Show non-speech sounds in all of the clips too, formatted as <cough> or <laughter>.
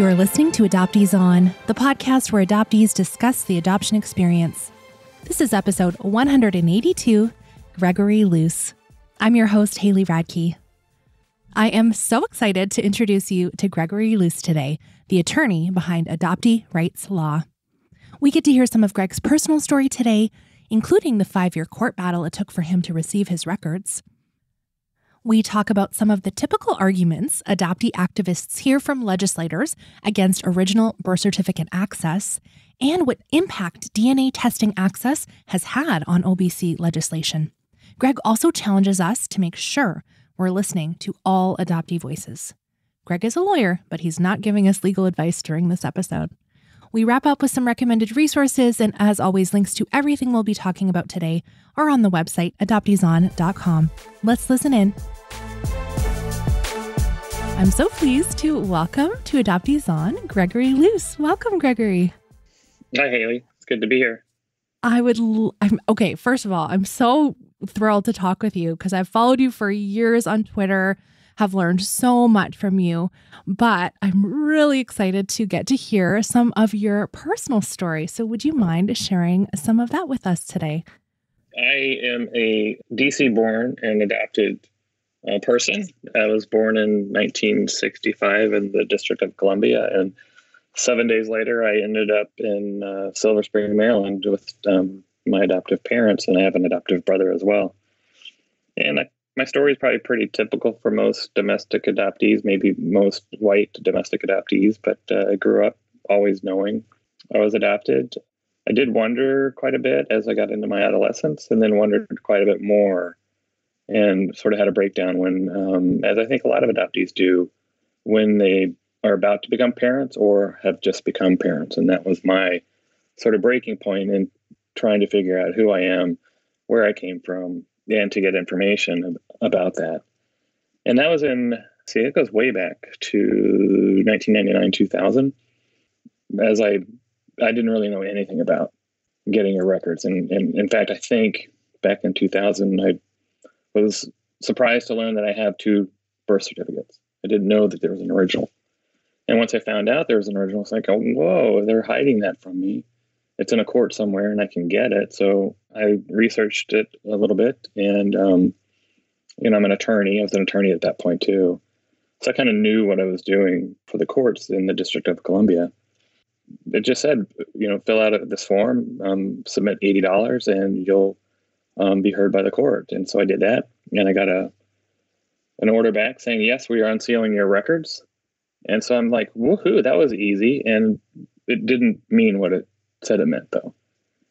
You're listening to Adoptees On, the podcast where adoptees discuss the adoption experience. This is episode 182 Gregory Luce. I'm your host, Haley Radke. I am so excited to introduce you to Gregory Luce today, the attorney behind Adoptee Rights Law. We get to hear some of Greg's personal story today, including the five year court battle it took for him to receive his records. We talk about some of the typical arguments adoptee activists hear from legislators against original birth certificate access and what impact DNA testing access has had on OBC legislation. Greg also challenges us to make sure we're listening to all adoptee voices. Greg is a lawyer, but he's not giving us legal advice during this episode. We wrap up with some recommended resources, and as always, links to everything we'll be talking about today are on the website adopteeson.com. Let's listen in. I'm so pleased to welcome to Adoptees On Gregory Luce. Welcome, Gregory. Hi, Haley. It's good to be here. I would, l- I'm okay. First of all, I'm so thrilled to talk with you because I've followed you for years on Twitter have learned so much from you, but I'm really excited to get to hear some of your personal story. So, would you mind sharing some of that with us today? I am a DC born and adopted uh, person. I was born in 1965 in the District of Columbia, and seven days later, I ended up in uh, Silver Spring, Maryland, with um, my adoptive parents, and I have an adoptive brother as well. And I my story is probably pretty typical for most domestic adoptees, maybe most white domestic adoptees, but uh, I grew up always knowing I was adopted. I did wonder quite a bit as I got into my adolescence, and then wondered quite a bit more, and sort of had a breakdown when, um, as I think a lot of adoptees do, when they are about to become parents or have just become parents. And that was my sort of breaking point in trying to figure out who I am, where I came from, and to get information about that. And that was in, see, it goes way back to 1999, 2000. As I, I didn't really know anything about getting your records. And, and in fact, I think back in 2000, I was surprised to learn that I have two birth certificates. I didn't know that there was an original. And once I found out there was an original, it's like, oh, whoa, they're hiding that from me it's in a court somewhere and I can get it. So I researched it a little bit and, um, you know, I'm an attorney. I was an attorney at that point too. So I kind of knew what I was doing for the courts in the District of Columbia. It just said, you know, fill out this form, um, submit $80 and you'll um, be heard by the court. And so I did that and I got a, an order back saying, yes, we are unsealing your records. And so I'm like, woohoo, that was easy. And it didn't mean what it said it meant, though.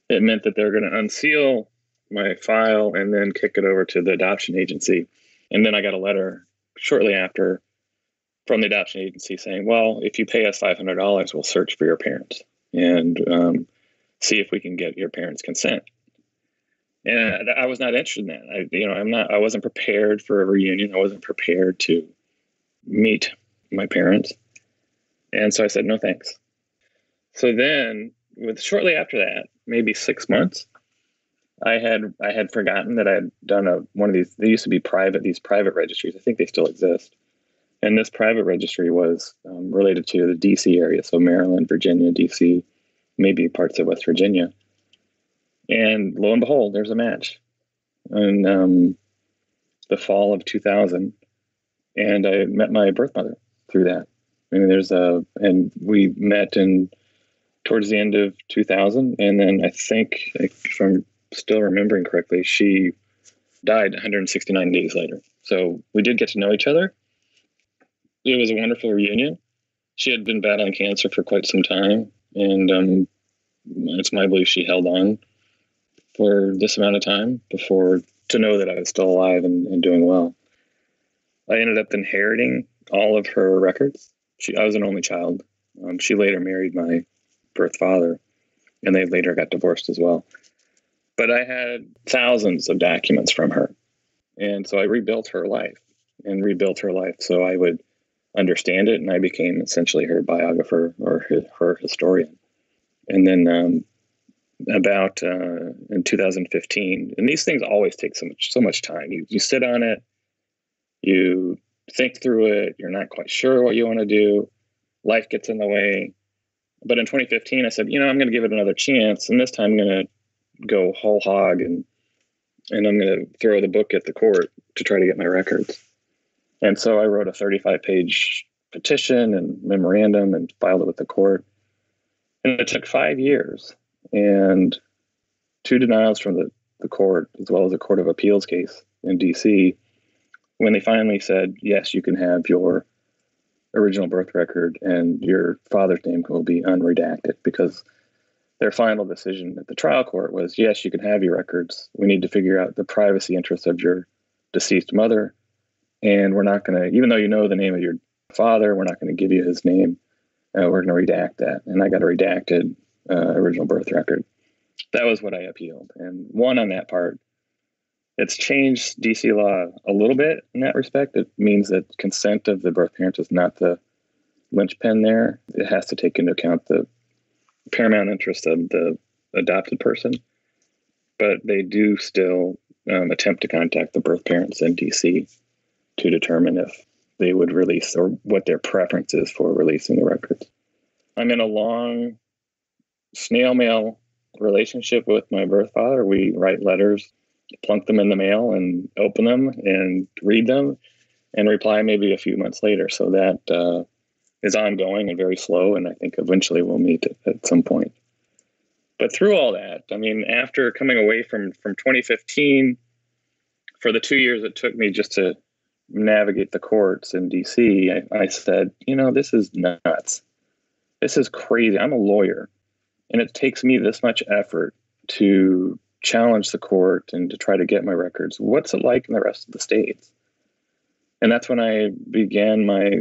It meant that they're going to unseal my file and then kick it over to the adoption agency. And then I got a letter shortly after from the adoption agency saying, well, if you pay us $500, we'll search for your parents and um, see if we can get your parents' consent. And I was not interested in that. I, you know, I'm not. I wasn't prepared for a reunion. I wasn't prepared to meet my parents, and so I said no thanks. So then with shortly after that, maybe six months, I had I had forgotten that I had done a one of these. They used to be private these private registries. I think they still exist. And this private registry was um, related to the D.C. area, so Maryland, Virginia, D.C., maybe parts of West Virginia. And lo and behold, there's a match, in um, the fall of 2000, and I met my birth mother through that. I mean, there's a and we met in towards the end of 2000. And then I think, if I'm still remembering correctly, she died 169 days later. So we did get to know each other. It was a wonderful reunion. She had been battling cancer for quite some time. And um, it's my belief she held on for this amount of time before to know that I was still alive and, and doing well. I ended up inheriting all of her records. She, I was an only child. Um, she later married my birth father, and they later got divorced as well. But I had thousands of documents from her. And so I rebuilt her life and rebuilt her life so I would understand it. And I became essentially her biographer or her historian. And then um, about uh, in 2015, and these things always take so much so much time. You you sit on it, you think through it. You're not quite sure what you want to do, life gets in the way. But in 2015, I said, you know, I'm going to give it another chance, and this time I'm going to go whole hog and and I'm going to throw the book at the court to try to get my records. And so I wrote a 35 page petition and memorandum and filed it with the court. And it took five years and two denials from the, the court, as well as a court of appeals case in DC, when they finally said, yes, you can have your original birth record and your father's name will be unredacted because their final decision at the trial court was yes, you can have your records. We need to figure out the privacy interests of your deceased mother. And we're not going to, even though you know the name of your father, we're not going to give you his name. Uh, we're going to redact that. And I got redacted uh, original birth record. That was what I appealed and won on that part. It's changed DC law a little bit in that respect. It means that consent of the birth parents is not the linchpin there. It has to take into account the paramount interest of the adopted person, but they do still um, attempt to contact the birth parents in DC to determine if they would release or what their preference is for releasing the records. I'm in a long snail mail relationship with my birth father. We write letters, plunk them in the mail, and open them and read them and reply maybe a few months later. So that uh, is ongoing and very slow, and I think eventually we'll meet at some point. But through all that, I mean, after coming away from from 2015, for the two years it took me just to navigate the courts in DC, I, I said, you know, this is nuts. This is crazy. I'm a lawyer, and it takes me this much effort to challenge the court and to try to get my records. What's it like in the rest of the states? And that's when I began my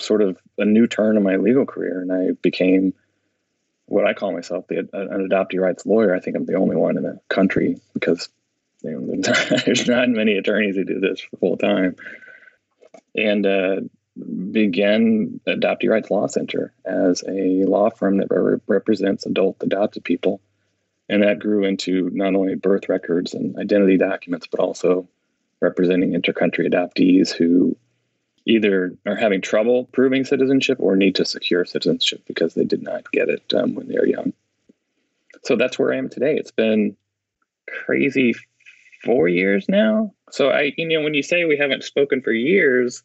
sort of a new turn in my legal career, and I became what I call myself the, an adoptee rights lawyer. I think I'm the only one in the country because you know, <laughs> there's not many attorneys who do this full time. And uh, began Adoptee Rights Law Center as a law firm that re- represents adult adopted people. And that grew into not only birth records and identity documents, but also representing intercountry adoptees who either are having trouble proving citizenship or need to secure citizenship because they did not get it um, when they were young. So that's where I am today. It's been crazy four years now. So I, you know, when you say we haven't spoken for years,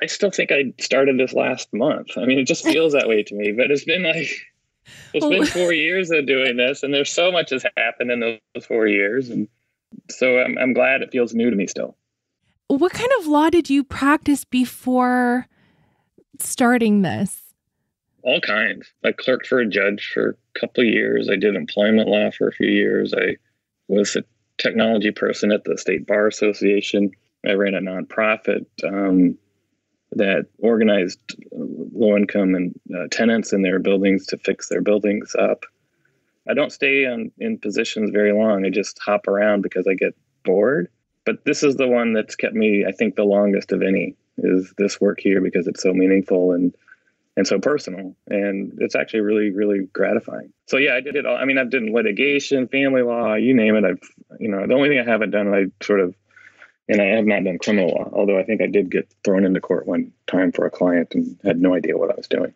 I still think I started this last month. I mean, it just feels that way to me. But it's been like it's been <laughs> four years of doing this, and there's so much has happened in those four years, and so I'm, I'm glad it feels new to me still what kind of law did you practice before starting this? All kinds. I clerked for a judge for a couple of years. I did employment law for a few years. I was a technology person at the State Bar Association. I ran a nonprofit um, that organized low income and uh, tenants in their buildings to fix their buildings up. I don't stay on, in positions very long. I just hop around because I get bored. But this is the one that's kept me, I think, the longest of any is this work here because it's so meaningful and and so personal. And it's actually really really gratifying. So yeah i did it all. I mean i've done litigation family law you name it. I've you know the only thing i haven't done i sort of and i have not done criminal law although i think i did get thrown into court one time for a client and had no idea what i was doing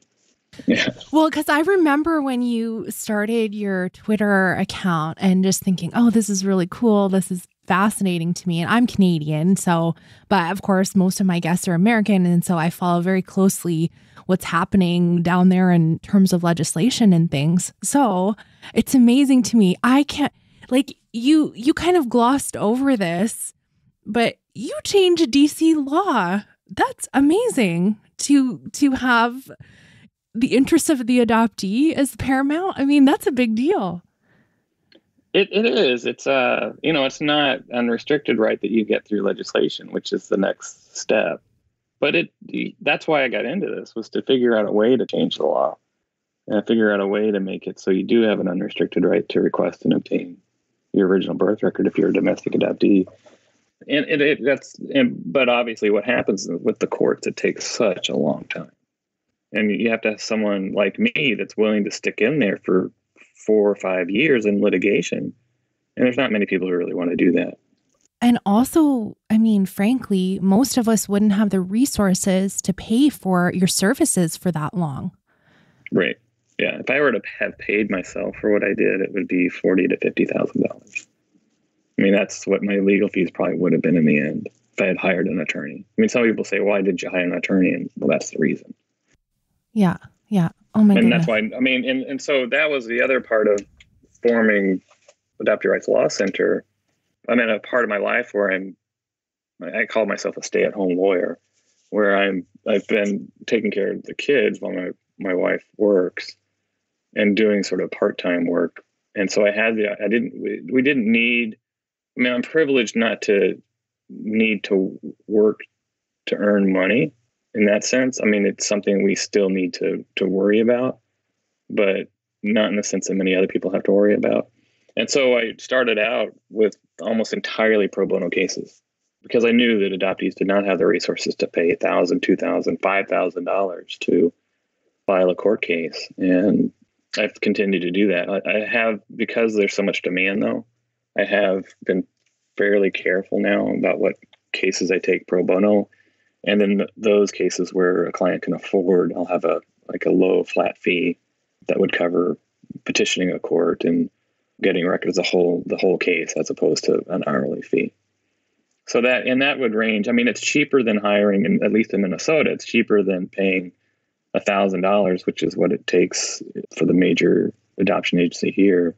<laughs> yeah. Well, because I remember when you started your Twitter account and just thinking, oh, this is really cool. This is fascinating to me. And I'm Canadian. So, but of course, most of my guests are American. And so I follow very closely what's happening down there in terms of legislation and things. So it's amazing to me. I can't, like, you, you kind of glossed over this, but you change DC law. That's amazing to, to have the interests of the adoptee as paramount. I mean, that's a big deal. It, it is. It's uh, you know, it's not unrestricted right that you get through legislation, which is the next step. But it that's why I got into this was to figure out a way to change the law and figure out a way to make it so you do have an unrestricted right to request and obtain your original birth record if you're a domestic adoptee. And it, it that's and, but obviously what happens with the courts it takes such a long time. And you have to have someone like me that's willing to stick in there for four or five years in litigation. And there's not many people who really want to do that. And also, I mean, frankly, most of us wouldn't have the resources to pay for your services for that long. Right. Yeah. If I were to have paid myself for what I did, it would be forty to fifty thousand dollars. I mean, that's what my legal fees probably would have been in the end if I had hired an attorney. I mean, some people say, "Why did you hire an attorney?" And well, that's the reason. Yeah. Yeah. Oh my. And goodness. that's why. I mean, and and so that was the other part of forming Adoptee Rights Law Center. I'm in a part of my life where I'm. I call myself a stay-at-home lawyer, where I'm. I've been taking care of the kids while my my wife works, and doing sort of part-time work. And so I had the. I didn't. We, we didn't need. I mean, I'm privileged not to need to work to earn money in that sense. I mean, it's something we still need to to worry about, but not in the sense that many other people have to worry about. And so I started out with almost entirely pro bono cases because I knew that adoptees did not have the resources to pay thousand, two thousand, five thousand dollars to file a court case. And I've continued to do that. I have because there's so much demand though, I have been fairly careful now about what cases I take pro bono. And then those cases where a client can afford, I'll have a like a low flat fee that would cover petitioning a court and getting records the whole the whole case as opposed to an hourly fee. So that and that would range. I mean, it's cheaper than hiring, in, at least in Minnesota, it's cheaper than paying a thousand dollars, which is what it takes for the major adoption agency here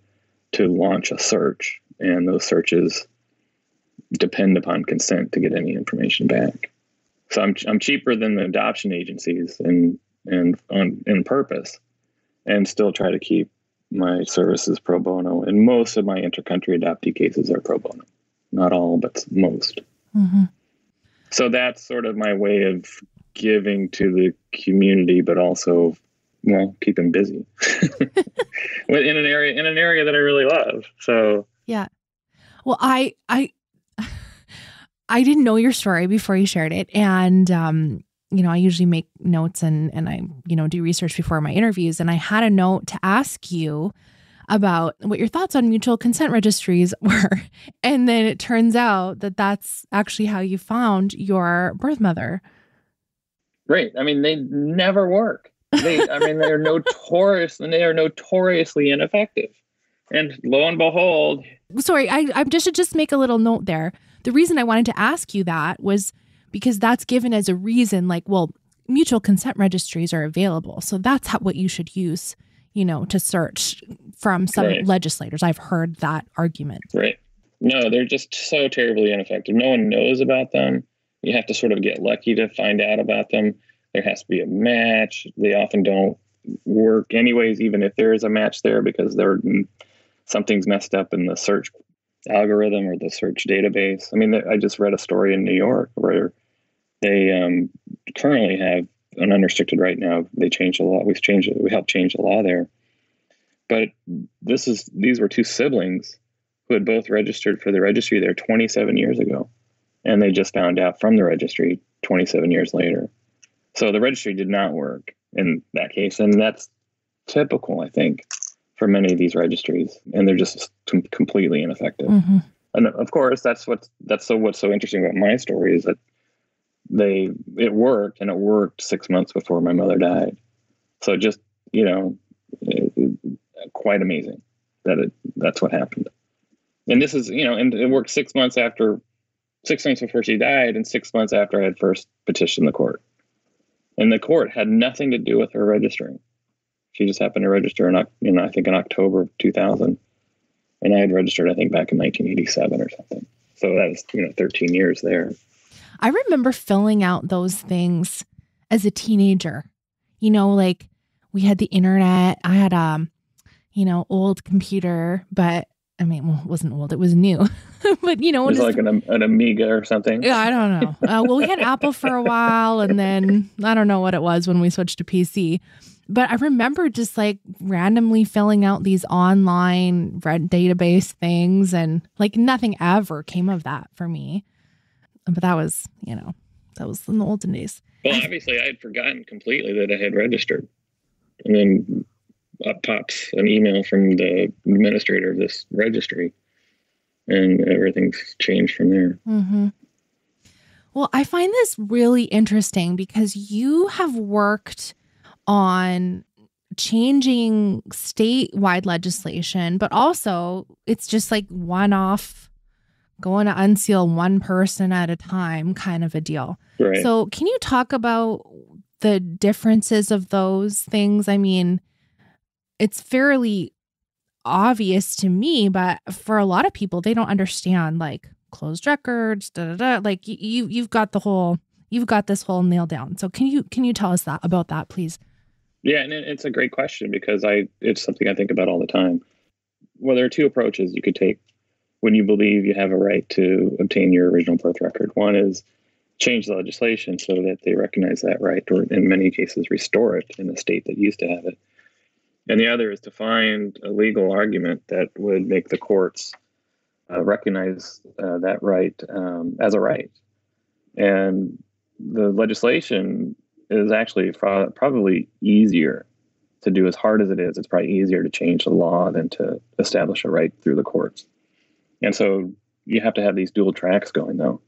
to launch a search. And those searches depend upon consent to get any information back. So I'm I'm cheaper than the adoption agencies and and on in purpose, and still try to keep my services pro bono. And most of my intercountry adoptee cases are pro bono, not all, but most. Mm-hmm. So that's sort of my way of giving to the community, but also well keeping busy <laughs> <laughs> in an area in an area that I really love. So Yeah. Well, I I <laughs> I didn't know your story before you shared it and um you know, I usually make notes and and I, you know, do research before my interviews and I had a note to ask you about what your thoughts on mutual consent registries <laughs> were. And then it turns out that that's actually how you found your birth mother. Right. I mean, they never work. They, I mean, they're <laughs> notorious and they are notoriously ineffective. And lo and behold, Sorry, I I just should just make a little note there. The reason I wanted to ask you that was because that's given as a reason like, well, mutual consent registries are available. So that's how, what you should use, you know, to search from some Right. legislators. I've heard that argument. right? No, they're just so terribly ineffective. No one knows about them. You have to sort of get lucky to find out about them. There has to be a match. They often don't work anyways, even if there is a match there, because they're something's messed up in the search algorithm or the search database. I mean, I just read a story in New York where they um, currently have an unrestricted right now. They changed the law. We've changed it. We helped change the law there. But this is these were two siblings who had both registered for the registry there 27 years ago, and they just found out from the registry 27 years later. So the registry did not work in that case, and that's typical, I think, for many of these registries, and they're just com- completely ineffective. Mhm. And of course, that's what that's so what's so interesting about my story is that they it worked, and it worked six months before my mother died. So just you know, it- it- quite amazing that it that's what happened. And this is you know, and it worked six months after, six months before she died, and six months after I had first petitioned the court. And the court had nothing to do with her registering. She just happened to register in, you know, I think in October of 2000 and I had registered, I think, back in 1987 or something. So that was, you know, 13 years there. I remember filling out those things as a teenager. You know, like we had the internet. I had um, you know, old computer, but I mean, well, it wasn't old, it was new. <laughs> but you know, It was like an, an Amiga or something. yeah, I don't know. Uh, well, we had Apple for a while, and then I don't know what it was when we switched to PC. But I remember just like randomly filling out these online red database things, and like nothing ever came of that for me. But that was, you know, that was in the olden days. Well, obviously, I had forgotten completely that I had registered. And then up pops an email from the administrator of this registry, and everything's changed from there. Mm-hmm. Well, I find this really interesting because you have worked on changing statewide legislation, but also it's just like one off going to unseal one person at a time kind of a deal. Right. So, can you talk about the differences of those things? I mean, it's fairly obvious to me, but for a lot of people, they don't understand like closed records, da da da. Like you, you've got the whole, you've got this whole nail down. So, can you can you tell us that about that, please? Yeah, and it's a great question because I it's something I think about all the time. Well, there are two approaches you could take when you believe you have a right to obtain your original birth record. One is change the legislation so that they recognize that right, or in many cases, restore it in the state that used to have it. And the other is to find a legal argument that would make the courts uh, recognize uh, that right um, as a right. And the legislation is actually probably easier to do as hard as it is. It's probably easier to change the law than to establish a right through the courts. And so you have to have these dual tracks going, though,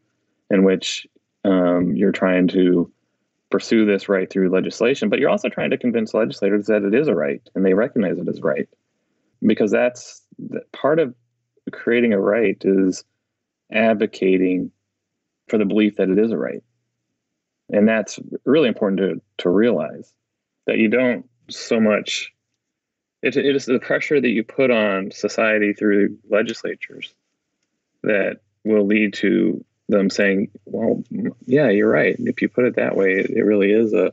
in which um, you're trying to pursue this right through legislation, but you're also trying to convince legislators that it is a right and they recognize it as right. Because that's part of creating a right is advocating for the belief that it is a right. And that's really important to, to realize that you don't so much, it, it is the pressure that you put on society through legislatures that will lead to them saying, well, yeah, you're right. If you put it that way, it really is a,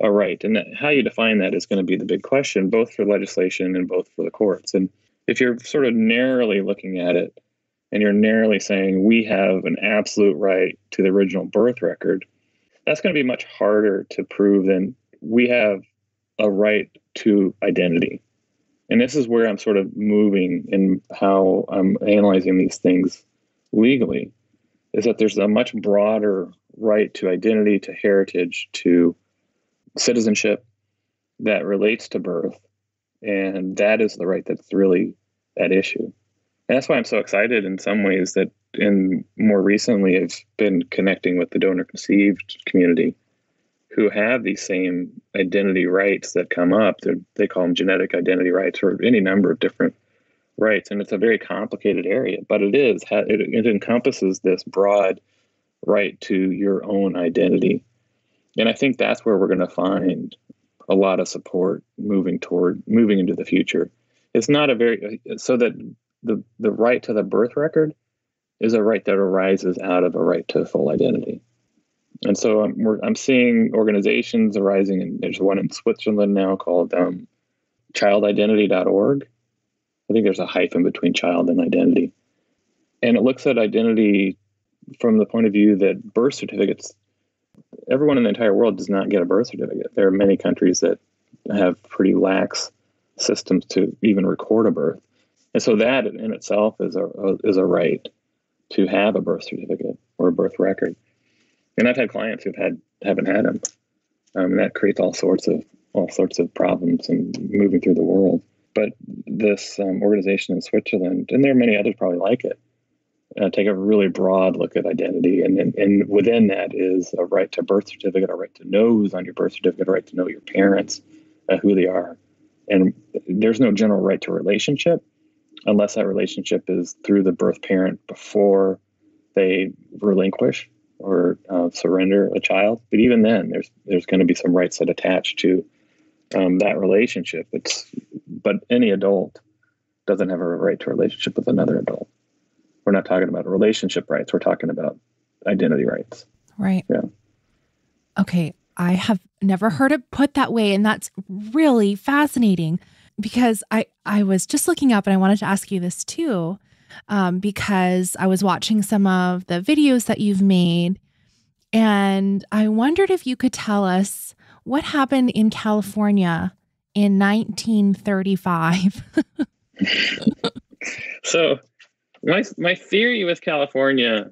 a right. And that, how you define that is going to be the big question, both for legislation and both for the courts. And if you're sort of narrowly looking at it and you're narrowly saying we have an absolute right to the original birth record, that's going to be much harder to prove than we have a right to identity. And this is where I'm sort of moving in how I'm analyzing these things legally is that there's a much broader right to identity, to heritage, to citizenship that relates to birth. And that is the right that's really at issue. And that's why I'm so excited in some ways that in more recently I've been connecting with the donor conceived community who have these same identity rights that come up. They're, they call them genetic identity rights or any number of different rights. And it's a very complicated area, but it is, it, it encompasses this broad right to your own identity. And I think that's where we're going to find a lot of support moving toward moving into the future. It's not a very uh, so that the the right to the birth record is a right that arises out of a right to full identity. And so I'm, I'm seeing organizations arising, and there's one in Switzerland now called um, childidentity.org. I think there's a hyphen between child and identity. And it looks at identity from the point of view that birth certificates, everyone in the entire world does not get a birth certificate. There are many countries that have pretty lax systems to even record a birth. And so that in itself is a, is a right to have a birth certificate or a birth record. And I've had clients who've had haven't had them. Um, and that creates all sorts of all sorts of problems and moving through the world. But this um, organization in Switzerland, and there are many others probably like it, uh, take a really broad look at identity, and, and and within that is a right to birth certificate, a right to know who's on your birth certificate, a right to know your parents, uh, who they are, and there's no general right to relationship unless that relationship is through the birth parent before they relinquish or uh, surrender a child. But even then, there's there's going to be some rights that attach to um, that relationship. It's but any adult doesn't have a right to a relationship with another adult. We're not talking about relationship rights. We're talking about identity rights. Right. Yeah. Okay. I have never heard it put that way, and that's really fascinating because I I was just looking up and I wanted to ask you this too, um, because I was watching some of the videos that you've made, and I wondered if you could tell us what happened in California in 1935. <laughs> so, my my theory with California,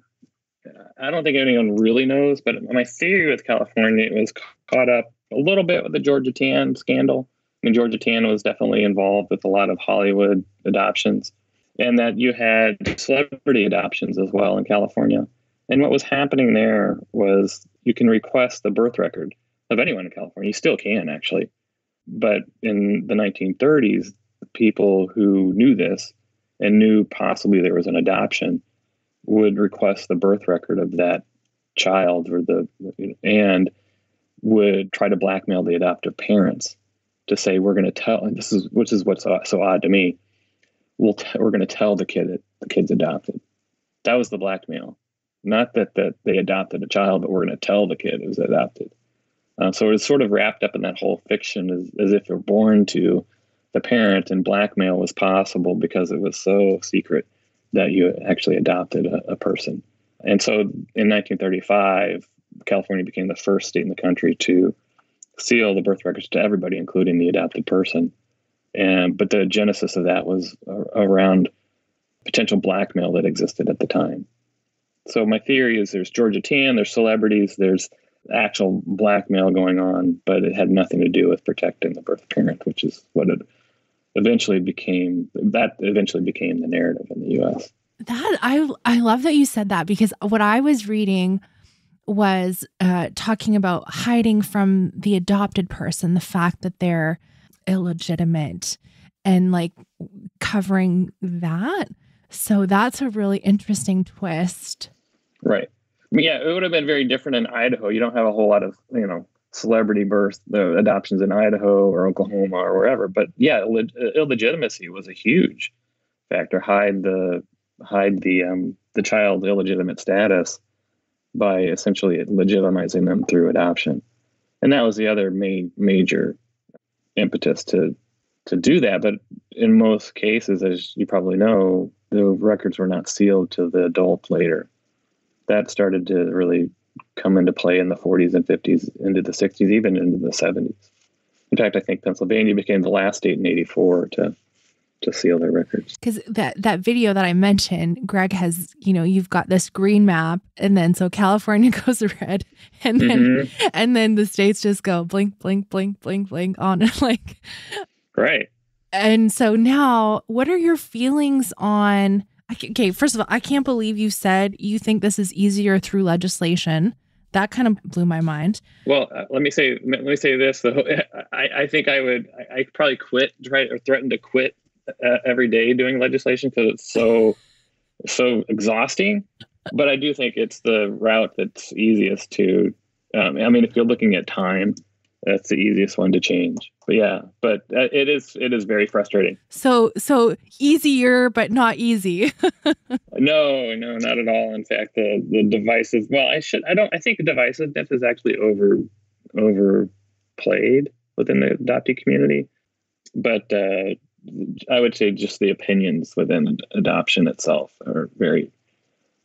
I don't think anyone really knows, but my theory with California was caught up a little bit with the Georgia Tann scandal mean, Georgia Tann was definitely involved with a lot of Hollywood adoptions, and that you had celebrity adoptions as well in California. And what was happening there was you can request the birth record of anyone in California. You still can actually, but in the 1930s, people who knew this and knew possibly there was an adoption would request the birth record of that child or the and would try to blackmail the adoptive parents to say we're going to tell and this is which is what's so, so odd to me we'll t- we're going to tell the kid that the kid's adopted. That was the blackmail. Not that that they adopted a child but we're going to tell the kid it was adopted. Uh, so it's sort of wrapped up in that whole fiction as, as if you're born to the parent and blackmail was possible because it was so secret that you actually adopted a, a person. And so in 1935 california became the first state in the country to seal the birth records to everybody, including the adopted person. And but the genesis of that was around potential blackmail that existed at the time. So my theory is there's Georgia Tann, there's celebrities, there's actual blackmail going on, but it had nothing to do with protecting the birth parent, which is what it eventually became. That eventually became the narrative in the U.S. That I I love that you said that because what I was reading was uh, talking about hiding from the adopted person the fact that they're illegitimate and like covering that. So that's a really interesting twist. Right. I mean, yeah, it would have been very different in Idaho. You don't have a whole lot of, you know, celebrity birth, the adoptions in Idaho or Oklahoma or wherever. But yeah, illegitimacy was a huge factor. Hide the hide the um, the child illegitimate status by essentially legitimizing them through adoption. And that was the other main major impetus to to do that. But in most cases, as you probably know, the records were not sealed to the adult later. That started to really come into play in the 40s and 50s, into the 60s, even into the 70s. In fact, I think Pennsylvania became the last state in 84 to to seal their records. Because that that video that I mentioned, Greg has, you know, you've got this green map, and then so California <laughs> goes red, and then mm-hmm. and then the states just go blink, blink, blink, blink, blink on it <laughs> like right. And so now, what are your feelings on? Okay, first of all, I can't believe you said you think this is easier through legislation. That kind of blew my mind. Well, uh, let me say let me say this. Though. <laughs> I, I think I would I, I probably quit, try or threaten to quit uh, every day doing legislation because it's so so exhausting. But I do think it's the route that's easiest to. Um, I mean, if you're looking at time, that's the easiest one to change. But yeah, but uh, it is it is very frustrating. So so easier, but not easy. <laughs> no, no, not at all. In fact, the the divisive. Well, I should. I don't. I think divisiveness is actually over overplayed within the adoptee community. But uh, I would say just the opinions within adoption itself are very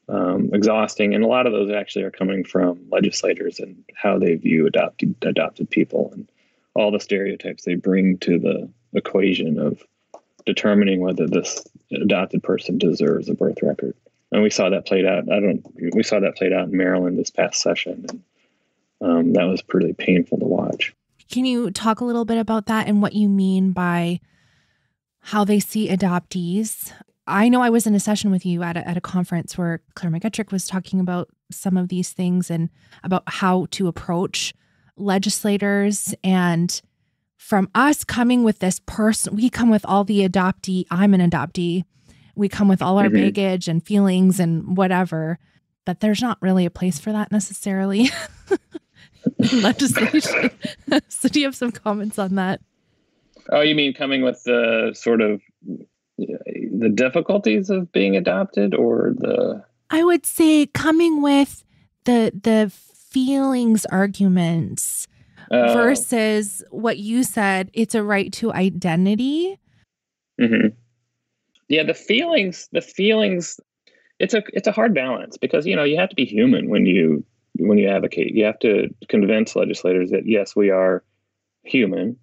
um, exhausting, and a lot of those actually are coming from legislators and how they view adopted adopted people and all the stereotypes they bring to the equation of determining whether this adopted person deserves a birth record. And we saw that played out. I don't. We saw that played out in Maryland this past session, and um, that was pretty painful to watch. Can you talk a little bit about that and what you mean by how they see adoptees. I know I was in a session with you at a, at a conference where Claire McGettrick was talking about some of these things and about how to approach legislators. And from us coming with this person, we come with all the adoptee, I'm an adoptee. We come with all our mm-hmm. baggage and feelings and whatever, but there's not really a place for that necessarily. <laughs> <laughs> legislation. so, do you have some comments on that? Oh, you mean coming with the sort of the difficulties of being adopted or the I would say coming with the the feelings arguments oh. versus what you said it's a right to identity. hmm Yeah, the feelings the feelings it's a it's a hard balance because you know you have to be human when you when you advocate. You have to convince legislators that yes, we are human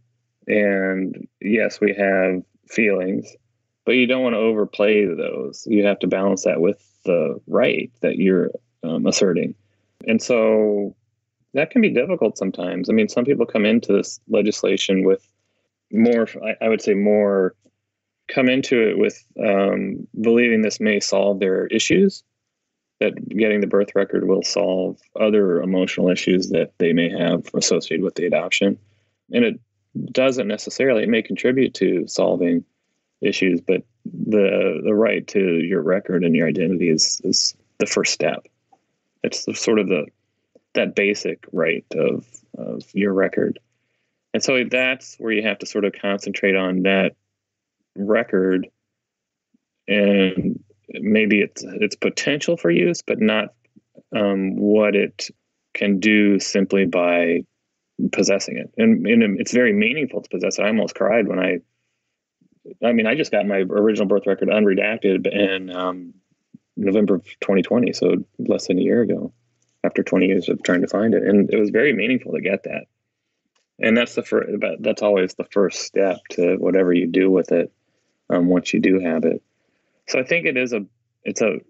and yes, we have feelings, but you don't want to overplay those. You have to balance that with the right that you're um, asserting. And so that can be difficult sometimes. I mean, some people come into this legislation with more, I, would say, more come into it with um, believing this may solve their issues, that getting the birth record will solve other emotional issues that they may have associated with the adoption. And it doesn't necessarily it may contribute to solving issues, but the the right to your record and your identity is is the first step. It's the, sort of the that basic right of of your record, and so that's where you have to sort of concentrate on that record, and maybe it's its potential for use, but not um, what it can do simply by possessing it. And, and it's very meaningful to possess it. I almost cried when I, I mean, I just got my original birth record unredacted in um, November of 2020, so less than a year ago, after 20 years of trying to find it, and it was very meaningful to get that. And that's the first. That's always the first step to whatever you do with it. Um, once you do have it, so I think it is a it's a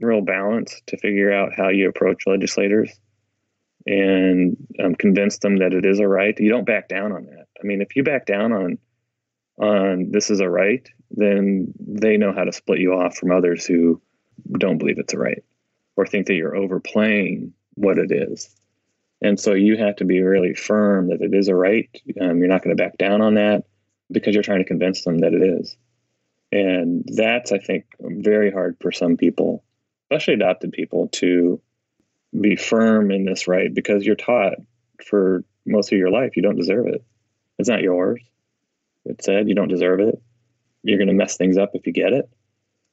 real balance to figure out how you approach legislators and um, convince them that it is a right. You don't back down on that. I mean, if you back down on on this is a right, then they know how to split you off from others who don't believe it's a right or think that you're overplaying what it is. And so you have to be really firm that it is a right. Um, you're not going to back down on that because you're trying to convince them that it is. And that's, I think, very hard for some people, especially adopted people, to be firm in this right because you're taught for most of your life you don't deserve it. It's not yours. It said you don't deserve it. You're going to mess things up if you get it.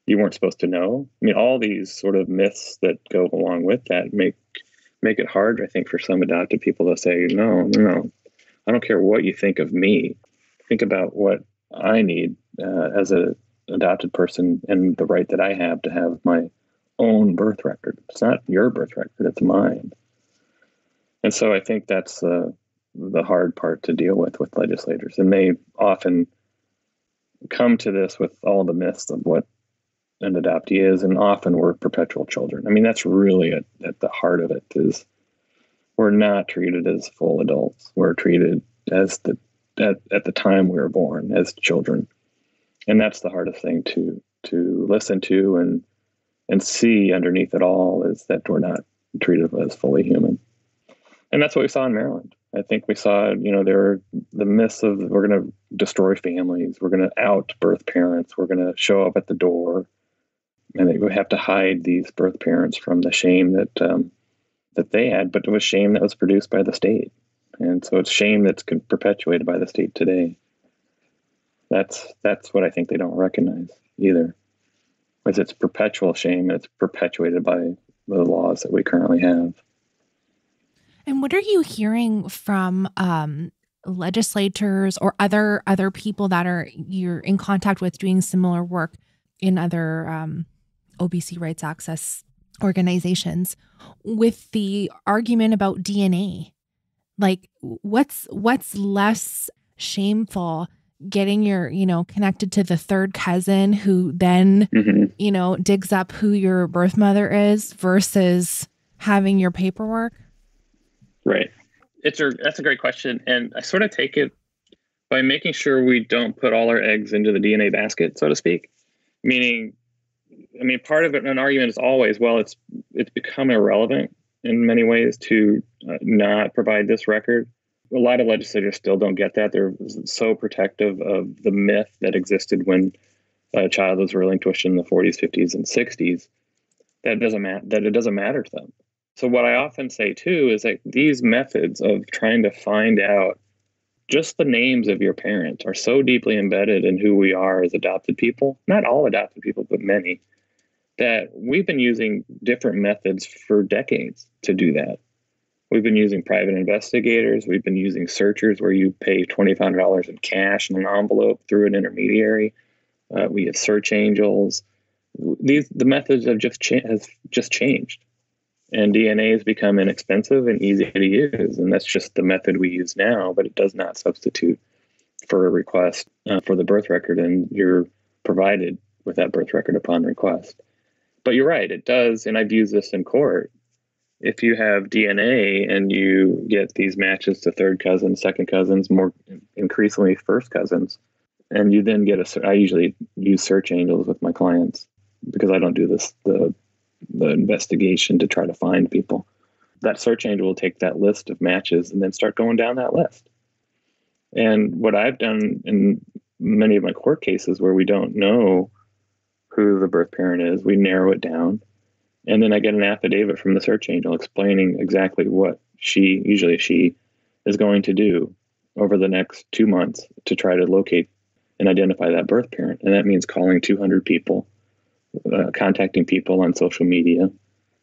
You weren't supposed to know. I mean, all these sort of myths that go along with that make make it hard, I think, for some adopted people to say, no, no, I don't care what you think of me. Think about what I need uh, as a adopted person and the right that I have to have my own birth record. It's not your birth record, it's mine. And so I think that's the the hard part to deal with with legislators. And they often come to this with all the myths of what an adoptee is, and often we're perpetual children. I mean, that's really at, at the heart of it is we're not treated as full adults. We're treated as the at, at the time we were born as children. And that's the hardest thing to to listen to and and see underneath it all is that we're not treated as fully human. And that's what we saw in Maryland. I think we saw, you know, there are the myths of we're going to destroy families, we're going to out birth parents, we're going to show up at the door, and we have to hide these birth parents from the shame that um, that they had, but it was shame that was produced by the state, and so it's shame that's perpetuated by the state today. That's that's what I think they don't recognize either with its perpetual shame it's perpetuated by the laws that we currently have. And what are you hearing from um, legislators or other other people that are you're in contact with doing similar work in other um, OBC rights access organizations with the argument about DNA? Like, what's what's less shameful getting your, you know, connected to the third cousin who then, mm-hmm. you know, digs up who your birth mother is versus having your paperwork? Right. It's a that's a great question, and I sort of take it by making sure we don't put all our eggs into the DNA basket, so to speak. Meaning, I mean, part of it, an argument is always, well, it's it's become irrelevant in many ways to uh, not provide this record a lot of legislators still don't get that. They're so protective of the myth that existed when a child was relinquished in the 40s, 50s, and 60s. That doesn't. That it doesn't matter to them. So what I often say too is that these methods of trying to find out just the names of your parents are so deeply embedded in who we are as adopted people. Not all adopted people, but many. That we've been using different methods for decades to do that. We've been using private investigators. We've been using searchers where you pay $2,500 in cash in an envelope through an intermediary. Uh, we have search angels. These the methods have just cha- has just changed, and DNA has become inexpensive and easy to use, and that's just the method we use now. But it does not substitute for a request uh, for the birth record, and you're provided with that birth record upon request. But you're right, it does, and I've used this in court if you have DNA and you get these matches to third cousins, second cousins, more increasingly first cousins, and you then get a, I usually use search angels with my clients because I don't do this the the investigation to try to find people. That search angel will take that list of matches and then start going down that list. And what I've done in many of my court cases where we don't know who the birth parent is, we narrow it down. And then I get an affidavit from the search angel explaining exactly what she, usually she, is going to do over the next two months to try to locate and identify that birth parent. And that means calling 200 people, uh, contacting people on social media,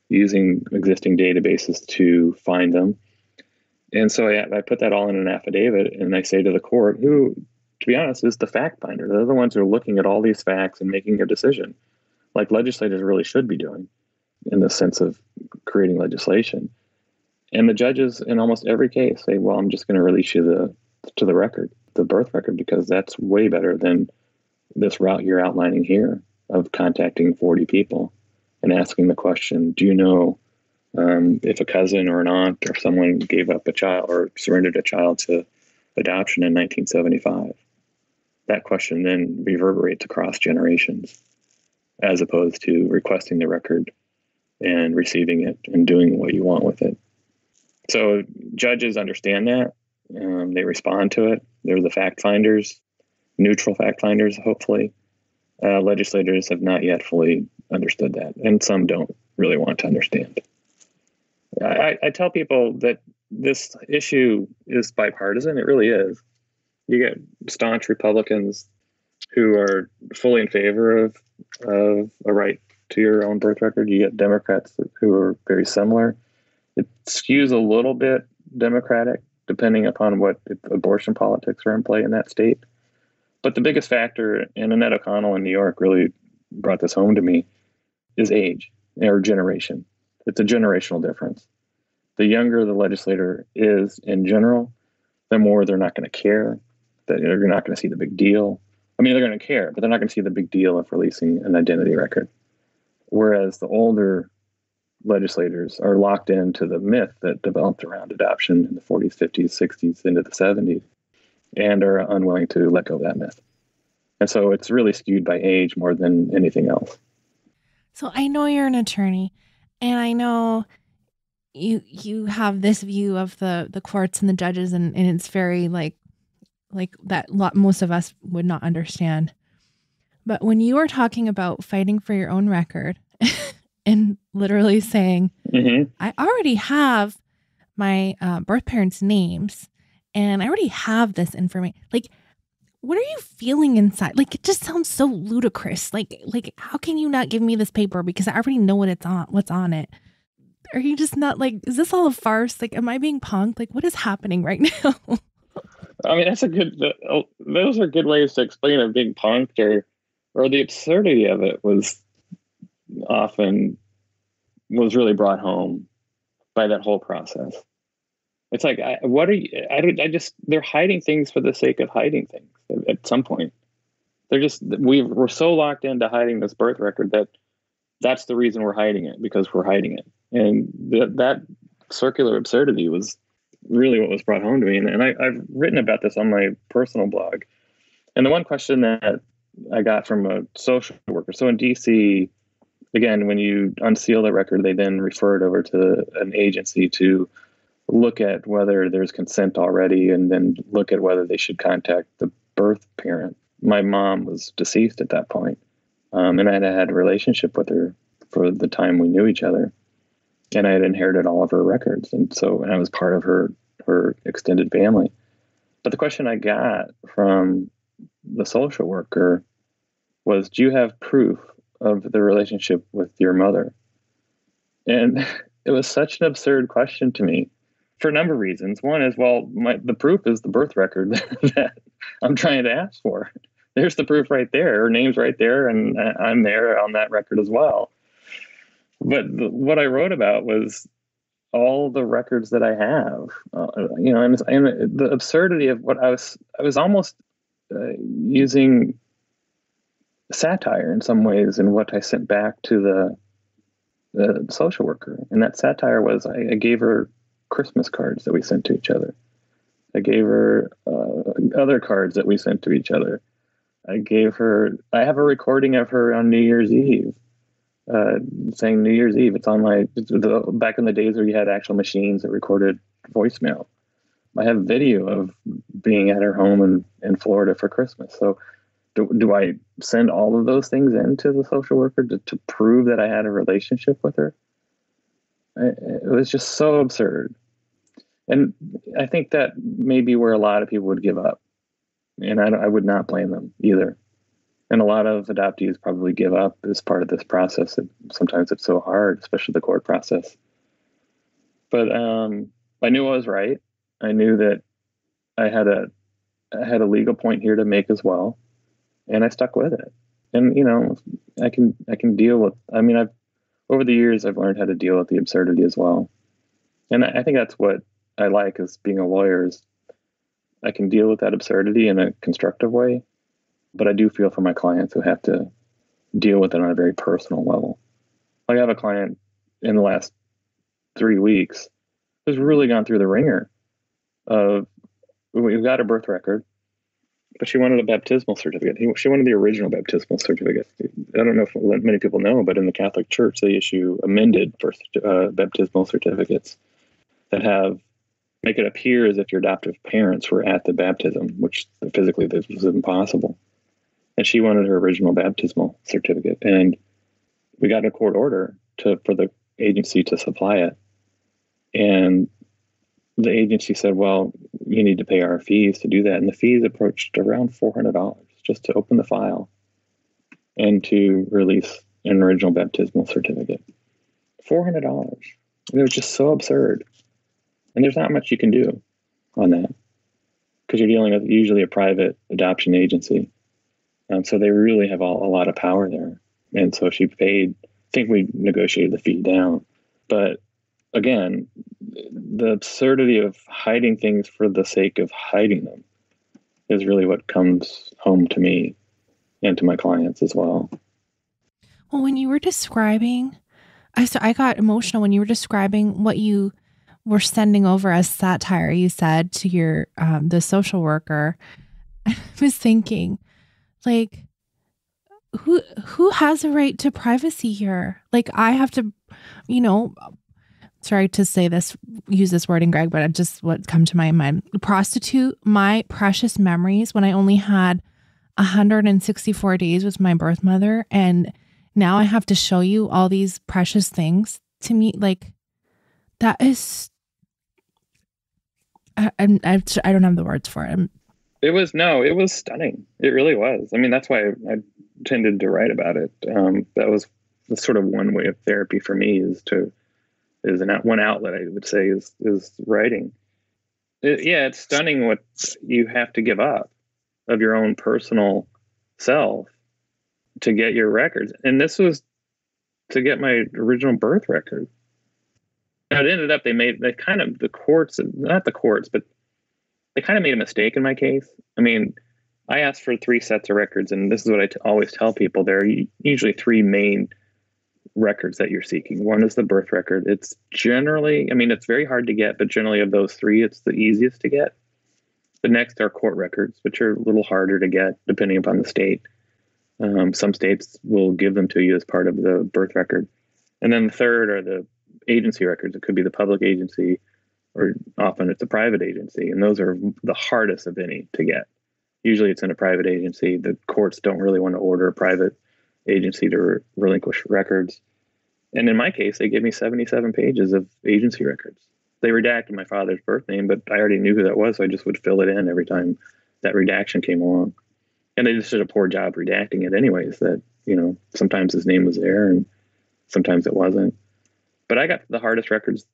using existing databases to find them. And so I, I put that all in an affidavit and I say to the court, who, to be honest, is the fact finder. They're the ones who are looking at all these facts and making a decision, like legislators really should be doing in the sense of creating legislation. And the judges in almost every case say, well, I'm just going to release you the to the record, the birth record, because that's way better than this route you're outlining here of contacting 40 people and asking the question, do you know um, if a cousin or an aunt or someone gave up a child or surrendered a child to adoption in 1975? That question then reverberates across generations as opposed to requesting the record and receiving it and doing what you want with it. So judges understand that. Um, they respond to it. They're the fact finders, neutral fact finders, hopefully. Uh, legislators have not yet fully understood that, and some don't really want to understand. I, I tell people that this issue is bipartisan. It really is. You get staunch Republicans who are fully in favor of of a right to your own birth record. You get Democrats who are very similar. It skews a little bit Democratic depending upon what abortion politics are in play in that state. But the biggest factor, and Annette O'Connell in New York really brought this home to me, is age or generation. It's a generational difference. The younger the legislator is in general, the more they're not going to care, that they're not going to see the big deal. I mean, they're going to care, but they're not going to see the big deal of releasing an identity record. Whereas the older legislators are locked into the myth that developed around adoption in the 40s, 50s, 60s, into the 70s, and are unwilling to let go of that myth. And so it's really skewed by age more than anything else. So I know you're an attorney, and I know you you have this view of the the courts and the judges, and, and it's very like like that lot most of us would not understand. But when you are talking about fighting for your own record <laughs> and literally saying, mm-hmm. I already have my uh, birth parents' names and I already have this information. Like, what are you feeling inside? Like, it just sounds so ludicrous. Like, like how can you not give me this paper because I already know what it's on, what's on it? Are you just not like, is this all a farce? Like, am I being punked? Like, what is happening right <laughs> now? I mean, that's a good. Uh, those are good ways to explain it. Being punked or, or the absurdity of it was often was really brought home by that whole process. It's like, I, what are you? I, I just they're hiding things for the sake of hiding things. At, at some point, they're just we we're so locked into hiding this birth record that that's the reason we're hiding it because we're hiding it, and that that circular absurdity was really what was brought home to me. And, and I, I've written about this on my personal blog. And the one question that I got from a social worker. So in DC, again, when you unseal the record, they then refer it over to an agency to look at whether there's consent already and then look at whether they should contact the birth parent. My mom was deceased at that point, um, and I had had a relationship with her for the time we knew each other, and I had inherited all of her records, and so and I was part of her her extended family. But the question I got from the social worker was, "Do you have proof of the relationship with your mother?" And <laughs> it was such an absurd question to me for a number of reasons. One is, well, my, the proof is the birth record <laughs> that I'm trying to ask for. There's the proof right there. Her name's right there, and I'm there on that record as well. But the, what I wrote about was all the records that I have, uh, you know, and, and, the absurdity of what I was, I was almost uh, using satire in some ways in what I sent back to the the social worker, and that satire was I, I gave her Christmas cards that we sent to each other. I gave her uh, other cards that we sent to each other. I gave her. I have a recording of her on New Year's Eve, uh, saying New Year's Eve. It's on my. The, back in the days where you had actual machines that recorded voicemail. I have video of being at her home in, in Florida for Christmas. So do, do I send all of those things into the social worker to, to prove that I had a relationship with her? It was just so absurd. And I think that may be where a lot of people would give up. And I, I would not blame them either. And a lot of adoptees probably give up as part of this process. And sometimes it's so hard, especially the court process. But um, I knew I was right. I knew that I had a I had a legal point here to make as well, and I stuck with it. And you know, I can I can deal with. I mean, I've over the years I've learned how to deal with the absurdity as well, and I, I think that's what I like as being a lawyer is I can deal with that absurdity in a constructive way, but I do feel for my clients who have to deal with it on a very personal level. Like I have a client in the last three weeks who's really gone through the wringer of we've got a birth record, but she wanted a baptismal certificate. She wanted the original baptismal certificate. I don't know if many people know, but in the Catholic Church, they issue amended birth uh, baptismal certificates that have make it appear as if your adoptive parents were at the baptism, which physically this was impossible. And she wanted her original baptismal certificate, and we got a court order to for the agency to supply it. And the agency said, "Well, you need to pay our fees to do that," and the fees approached around four hundred dollars just to open the file and to release an original baptismal certificate. Four hundred dollars. It was just so absurd. And there's not much you can do on that because you're dealing with usually a private adoption agency. And so they really have a, a lot of power there. And so she paid, I think we negotiated the fee down. But again, the absurdity of hiding things for the sake of hiding them is really what comes home to me and to my clients as well. Well, when you were describing, I so I got emotional when you were describing what you were sending over as satire, you said to your um, the social worker. <laughs> I was thinking, like, who who has a right to privacy here? Like, I have to, you know, sorry to say this, use this wording, Greg, but it just what come to my mind. Prostitute my precious memories when I only had 164 days with my birth mother, and now I have to show you all these precious things to me. Like, that is I, I'm, I, I don't have the words for it. It was no, it was stunning. It really was. I mean, that's why I, I tended to write about it. Um, that was sort of one way of therapy for me is to is an one outlet I would say is is writing. It, yeah, it's stunning what you have to give up of your own personal self to get your records. And this was to get my original birth record. Now it ended up they made they kind of the courts not the courts but they kind of made a mistake in my case. I mean, I asked for three sets of records, and this is what I t- always tell people: there are usually three main records that you're seeking. One is the birth record. It's generally, I mean, it's very hard to get, but generally of those three, it's the easiest to get. The next are court records, which are a little harder to get depending upon the state. Um, some states will give them to you as part of the birth record. And then the third are the agency records. It could be the public agency, or often it's a private agency, and those are the hardest of any to get. Usually, it's in a private agency. The courts don't really want to order a private agency to re- relinquish records. And in my case, they gave me 77 pages of agency records. They redacted my father's birth name, but I already knew who that was, so I just would fill it in every time that redaction came along. And they just did a poor job redacting it, anyways. That you know, sometimes his name was there, and sometimes it wasn't. But I got the hardest records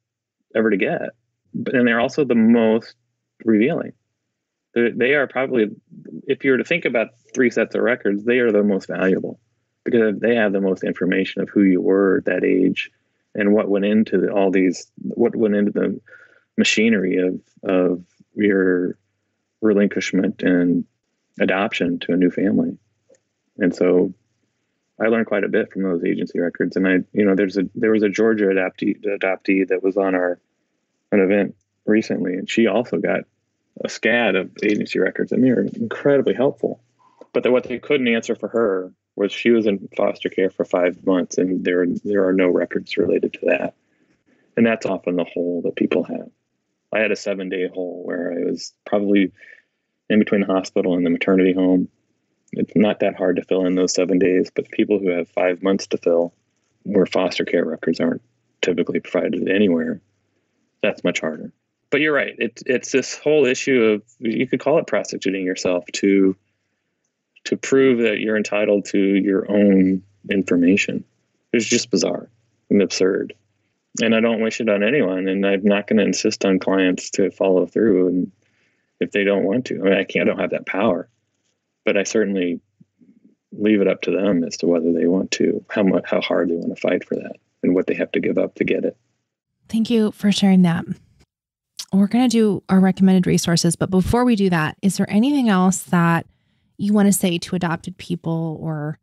ever to get. but And they're also the most revealing. They are probably, if you were to think about three sets of records, they are the most valuable because they have the most information of who you were at that age and what went into all these, what went into the machinery of, of your relinquishment and adoption to a new family. And so I learned quite a bit from those agency records. And I, you know, there's a there was a Georgia adoptee adoptee that was on our an event recently, and she also got a scad of agency records, and they were incredibly helpful. But the, what they couldn't answer for her was she was in foster care for five months, and there there are no records related to that, and that's often the hole that people have. I had a seven day hole where I was probably in between the hospital and the maternity home. It's not that hard to fill in those seven days, but people who have five months to fill, where foster care records aren't typically provided anywhere, that's much harder. But you're right. It's it's this whole issue of you could call it prostituting yourself to to prove that you're entitled to your own information. It's just bizarre and absurd. And I don't wish it on anyone. And I'm not going to insist on clients to follow through. And if they don't want to, I mean, I can't, I don't have that power, but I certainly leave it up to them as to whether they want to, how much, how hard they want to fight for that and what they have to give up to get it. Thank you for sharing that. We're going to do our recommended resources, but before we do that, is there anything else that you want to say to adopted people or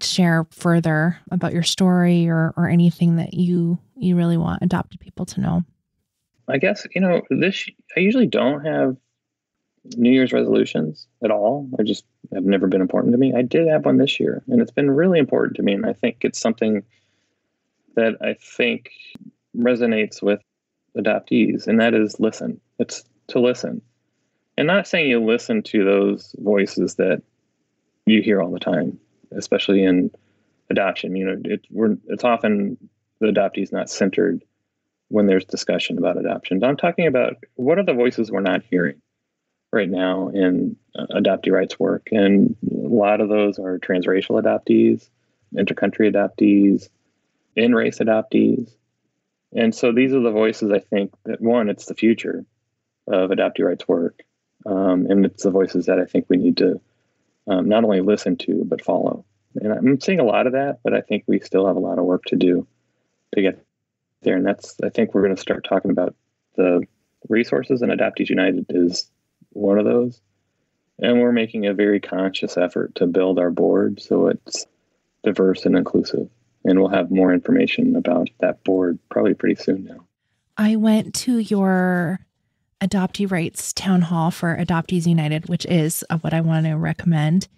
share further about your story or or anything that you you really want adopted people to know? I guess, you know, this I usually don't have New Year's resolutions at all. I just have never been important to me. I did have one this year, and it's been really important to me. And I think it's something that I think resonates with adoptees, and that is listen. It's to listen. And not saying you listen to those voices that you hear all the time, especially in adoption. You know, it, we're, it's often the adoptee is not centered when there's discussion about adoption. I'm talking about what are the voices we're not hearing right now in uh, adoptee rights work, and a lot of those are transracial adoptees, intercountry adoptees, in-race adoptees, and so these are the voices I think that one, it's the future of adoptee rights work, um, and it's the voices that I think we need to um, not only listen to but follow. And I'm seeing a lot of that, but I think we still have a lot of work to do to get there. And that's I think we're going to start talking about the resources, and Adoptees United is one of those. And we're making a very conscious effort to build our board so it's diverse and inclusive. And we'll have more information about that board probably pretty soon now. I went to your adoptee rights town hall for Adoptees United, which is uh, what I want to recommend.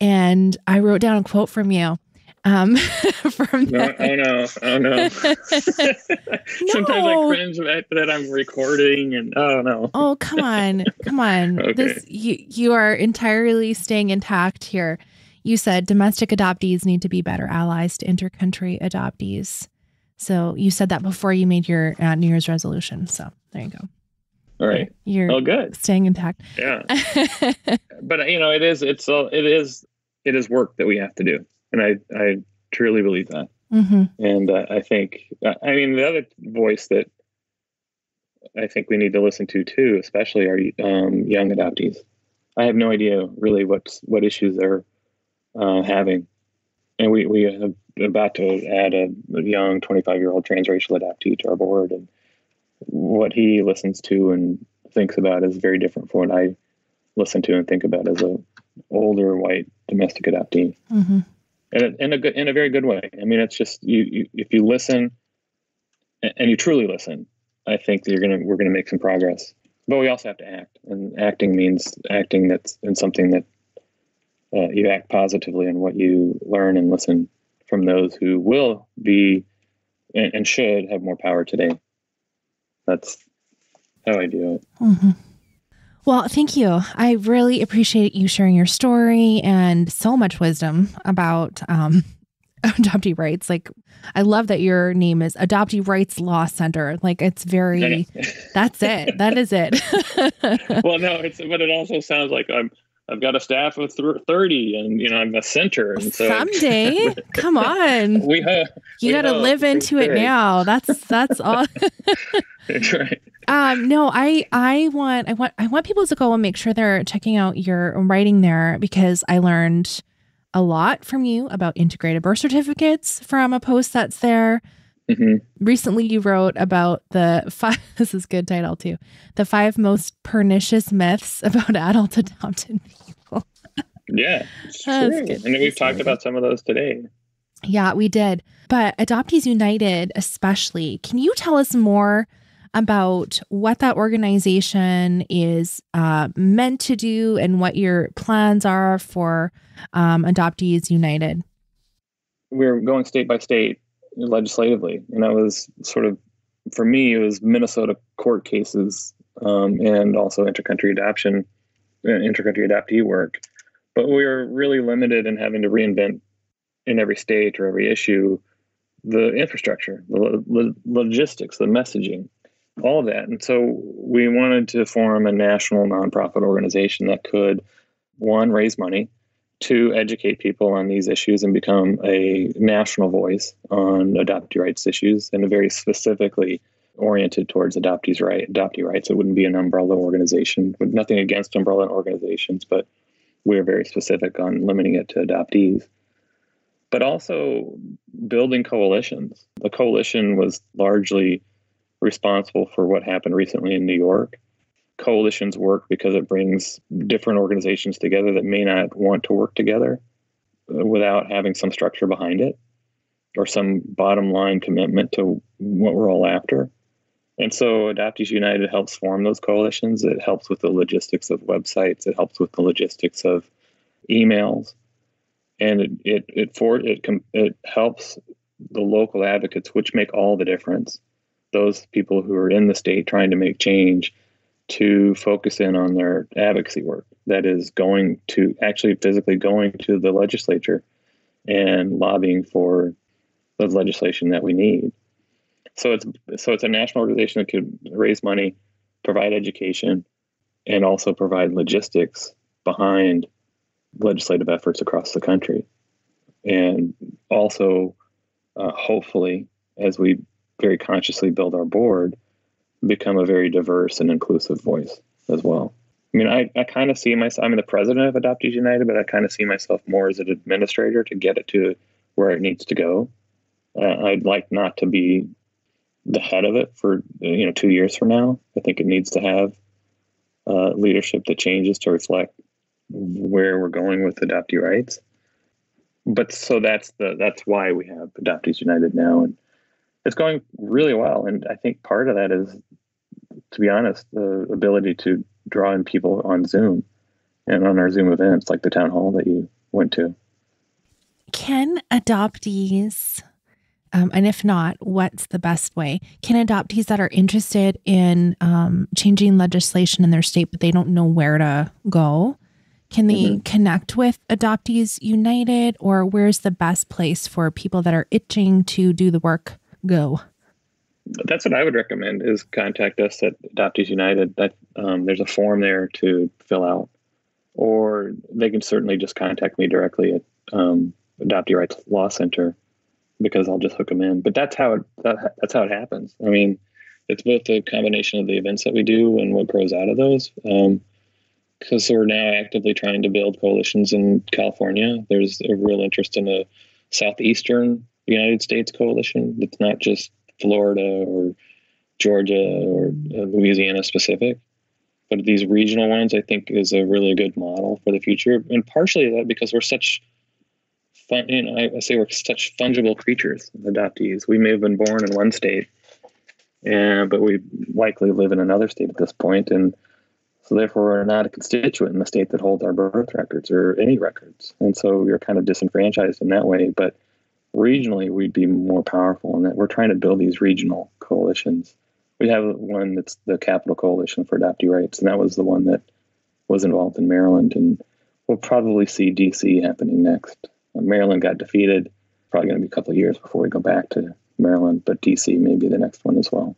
And I wrote down a quote from you. Um, <laughs> from no, oh no, oh no. Sometimes I cringe that I'm recording, and oh no. oh come on, come on. <laughs> okay. This you you are entirely staying intact here. You said domestic adoptees need to be better allies to intercountry adoptees. So you said that before you made your uh, New Year's resolution. So there you go. All right. You're oh, good. Staying intact. Yeah. <laughs> but you know, it is. It's all. It is. It is work that we have to do, and I I truly believe that. Mm-hmm. And uh, I think. Uh, I mean, the other voice that I think we need to listen to too, especially our um, young adoptees. I have no idea really what's what issues they're uh, having, and we we are about to add a, a young 25 year old transracial adoptee to our board, and what he listens to and thinks about is very different from what I listen to and think about as a older white domestic adoptee. Mm-hmm. And in a good, in a very good way. I mean, it's just you, you if you listen and you truly listen, I think that you're gonna we're gonna make some progress. But we also have to act, and acting means acting that's in something that uh, you act positively in what you learn and listen from those who will be and, and should have more power today that's how I do it. Mm-hmm. Well, thank you. I really appreciate you sharing your story and so much wisdom about um, <laughs> adoptee rights. Like, I love that your name is Adoptee Rights Law Center. Like, it's very, that's it. That is it. <laughs> well, no, it's, but it also sounds like I'm, I've got a staff of th- 30 and, you know, I'm a center. And so someday, <laughs> come on. <laughs> We, uh, you got to live into it now. That's, that's all. <laughs> That's right. Um, no, I I want I want I want people to go and make sure they're checking out your writing there because I learned a lot from you about integrated birth certificates from a post that's there. Mm-hmm. Recently, you wrote about the five. <laughs> This is good title too. The five most pernicious myths about <laughs> adult adopted people. yeah, <laughs> true. And we've talked about some of those today. Yeah, we did. But Adoptees United, especially, can you tell us more about what that organization is uh, meant to do and what your plans are for um, Adoptees United. We're going state by state legislatively, and that was sort of for me, it was Minnesota court cases um, and also intercountry adoption, uh, intercountry adoptee work. But we were really limited in having to reinvent in every state or every issue the infrastructure, the lo- logistics, the messaging, all of that. And so we wanted to form a national nonprofit organization that could, one, raise money, two, educate people on these issues and become a national voice on adoptee rights issues and very specifically oriented towards adoptees right adoptee rights. It wouldn't be an umbrella organization. With nothing against umbrella organizations, but we're very specific on limiting it to adoptees. But also building coalitions. The coalition was largely responsible for what happened recently in New York. Coalitions work because it brings different organizations together that may not want to work together uh, without having some structure behind it or some bottom line commitment to what we're all after. And so Adoptees United helps form those coalitions. It helps with the logistics of websites. It helps with the logistics of emails, and it it it for it it helps the local advocates, which make all the difference. Those people who are in the state trying to make change, to focus in on their advocacy work. That is going to actually physically going to the legislature and lobbying for the legislation that we need. So it's so it's a national organization that could raise money, provide education, and also provide logistics behind legislative efforts across the country, and also uh, hopefully as we very consciously build our board, become a very diverse and inclusive voice as well. I mean, I, I kind of see myself, I'm the president of Adoptees United, but I kind of see myself more as an administrator to get it to where it needs to go. Uh, I'd like not to be the head of it for you know two years from now. I think it needs to have uh, leadership that changes to reflect where we're going with adoptee rights. But so that's the that's why we have Adoptees United now, and it's going really well. And I think part of that is, to be honest, the ability to draw in people on Zoom and on our Zoom events, like the town hall that you went to. Can adoptees um, and if not, what's the best way? Can adoptees that are interested in um, changing legislation in their state, but they don't know where to go, can they mm-hmm. connect with Adoptees United, or where's the best place for people that are itching to do the work go? That's what I would recommend: is contact us at Adoptees United. That um, there's a form there to fill out, or they can certainly just contact me directly at um, Adoptee Rights Law Center because I'll just hook them in. But that's how it that, that's how it happens. I mean, it's both a combination of the events that we do and what grows out of those. Because um, we're now actively trying to build coalitions in California. There's a real interest in a southeastern United States coalition that's not just Florida or Georgia or uh, Louisiana specific. But these regional ones, I think, is a really good model for the future. And partially that because we're such fun, you know, I, I say we're such fungible creatures, adoptees. We may have been born in one state, and but we likely live in another state at this point. and so therefore we're not a constituent in the state that holds our birth records or any records, and so we're kind of disenfranchised in that way. But regionally, we'd be more powerful in that we're trying to build these regional coalitions. We have one that's the Capital Coalition for Adoptee Rights, and that was the one that was involved in Maryland, and we'll probably see DC happening next. Uh, Maryland got defeated. Probably going to be a couple of years before we go back to Maryland, but DC may be the next one as well.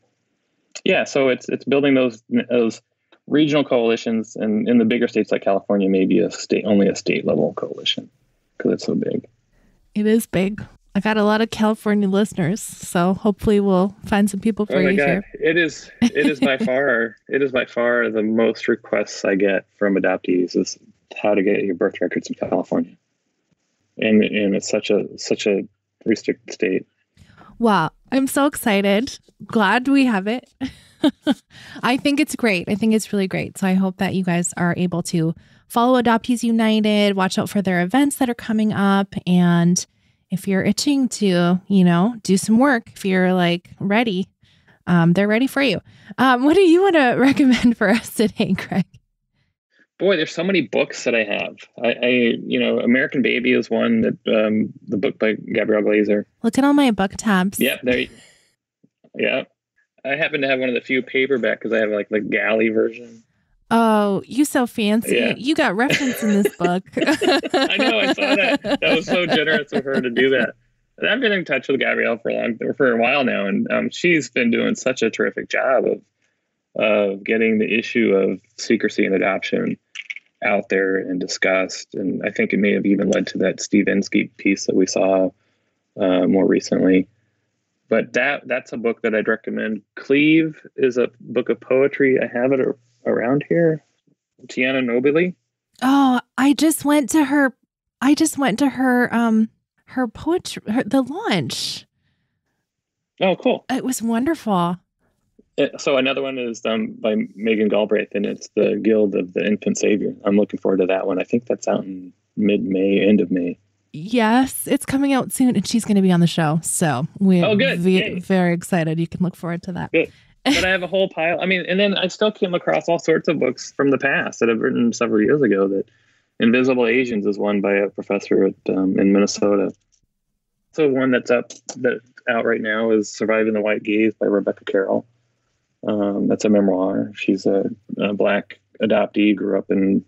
Yeah, so it's it's building those those regional coalitions, and in the bigger states like California, maybe a state only a state level coalition because it's so big. It is big. I got a lot of California listeners, so hopefully we'll find some people oh for oh you God. here. It is it is by <laughs> far it is by far the most requests I get from adoptees is how to get your birth records in California and and it's such a such a restricted state. Wow, I'm so excited. Glad we have it. <laughs> I think it's great. I think it's really great. So I hope that you guys are able to follow Adoptees United, watch out for their events that are coming up. And if you're itching to, you know, do some work, if you're like ready, um, they're ready for you. Um, what do you want to <laughs> recommend for us today, Greg? boy, there's so many books that I have. I, I you know, American Baby is one that um, the book by Gabrielle Glaser. Look at all my book tabs. Yeah, there. Yeah, I happen to have one of the few paperback because I have like the galley version. Oh, you so fancy. Yeah. You got reference in this book. <laughs> I know. I saw that. That was so generous of her to do that. And I've been in touch with Gabrielle for a long for a while now, and um, she's been doing such a terrific job of of getting the issue of secrecy and adoption out there and discussed. And I think it may have even led to that Steve Inskeep piece that we saw uh, more recently. But that that's a book that I'd recommend. Cleave is a book of poetry. I have it around here. Tiana Nobile. oh, I just went to her. I just went to her. Um, her poetry, her, the launch. Oh, cool. It was wonderful. Uh, So another one is um, by Megan Galbraith, and it's the Guild of the Infant Savior. I'm looking forward to that one. I think that's out in mid-May, end of May. Yes, it's coming out soon, and she's going to be on the show. So we're Oh, good. Yay. very excited. You can look forward to that. But I have a whole pile. I mean, and then I still came across all sorts of books from the past that I've written several years ago. That Invisible Asians is one by a professor at, um, in Minnesota. So one that's up that out right now is Surviving the White Gaze by Rebecca Carroll. Um, that's a memoir. She's a, a black adoptee, grew up in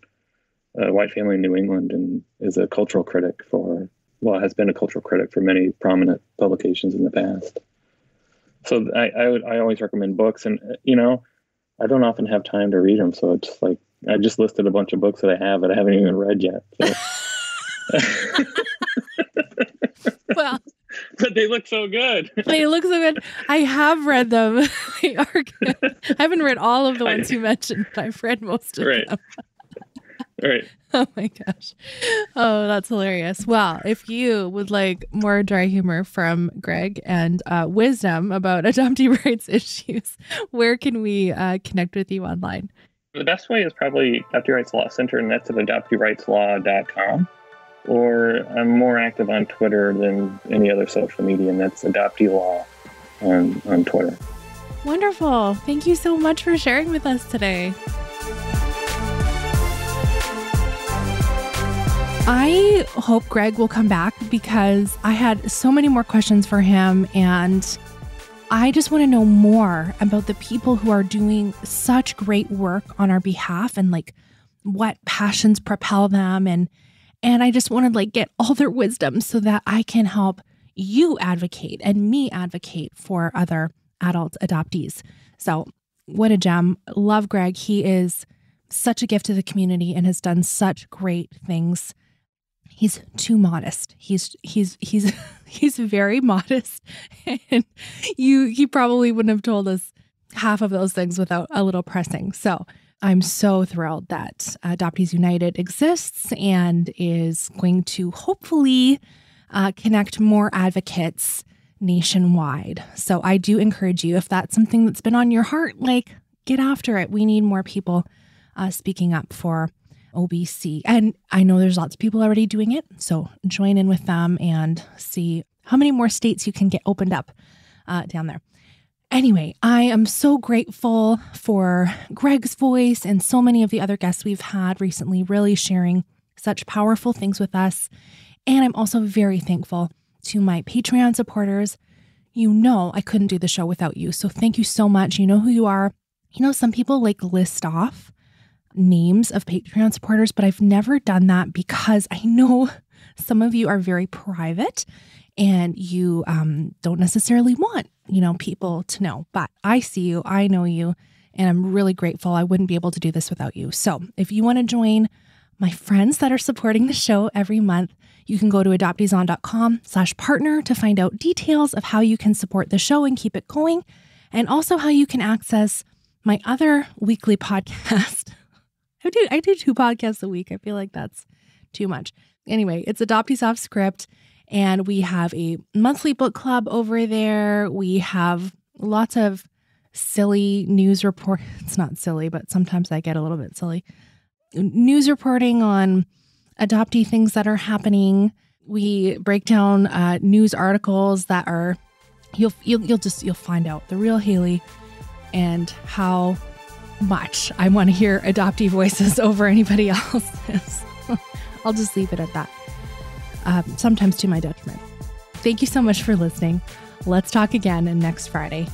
a white family in New England, and is a cultural critic for well, has been a cultural critic for many prominent publications in the past. So I I, would, I always recommend books, and uh, you know, I don't often have time to read them, so it's like I just listed a bunch of books that I have that I haven't even read yet. So. <laughs> <laughs> Well, but they look so good. they look so good. I have read them. <laughs> they are good. I haven't read all of the ones you mentioned, but I've read most of Right. them. Right. <laughs> Oh my gosh. Oh, that's hilarious. Well, if you would like more dry humor from Greg and uh, wisdom about <laughs> adoptee rights issues, where can we uh, connect with you online? The best way is probably Adoptee Rights Law Center, and that's at adopteerightslaw.com. Or I'm more active on Twitter than any other social media, and that's Adoptee Law on, on Twitter. Wonderful. Thank you so much for sharing with us today. I hope Greg will come back because I had so many more questions for him and I just want to know more about the people who are doing such great work on our behalf and like what passions propel them and and I just want to like get all their wisdom so that I can help you advocate and me advocate for other adult adoptees. So, what a gem. Love Greg. He is such a gift to the community and has done such great things. He's too modest. He's he's he's <laughs> he's very modest and you he probably wouldn't have told us half of those things without a little pressing. So, I'm so thrilled that Adoptees United exists and is going to hopefully uh, connect more advocates nationwide. So I do encourage you, if that's something that's been on your heart, like get after it. We need more people uh, speaking up for OBC. And I know there's lots of people already doing it. So join in with them and see how many more states you can get opened up uh, down there. Anyway, I am so grateful for Greg's voice and so many of the other guests we've had recently, really sharing such powerful things with us. And I'm also very thankful to my Patreon supporters. You know, I couldn't do the show without you. So thank you so much. You know who you are. You know, some people like list off names of Patreon supporters, but I've never done that because I know <laughs> some of you are very private and you um, don't necessarily want, you know, people to know. But I see you, I know you, and I'm really grateful. I wouldn't be able to do this without you. So if you want to join my friends that are supporting the show every month, you can go to adopteeson.com slash partner to find out details of how you can support the show and keep it going, and also how you can access my other weekly <laughs> podcast. I do I do two podcasts a week. I feel like that's too much. Anyway, it's Adoptees Off Script, and we have a monthly book club over there. We have lots of silly news report. <laughs> It's not silly, but sometimes I get a little bit silly. News reporting on adoptee things that are happening. We break down uh, news articles that are you'll, you'll you'll just you'll find out the real Haley and how much I want to hear adoptee voices <laughs> over anybody else's. <laughs> I'll just leave it at that. Um, sometimes to my detriment. Thank you so much for listening. Let's talk again next Friday.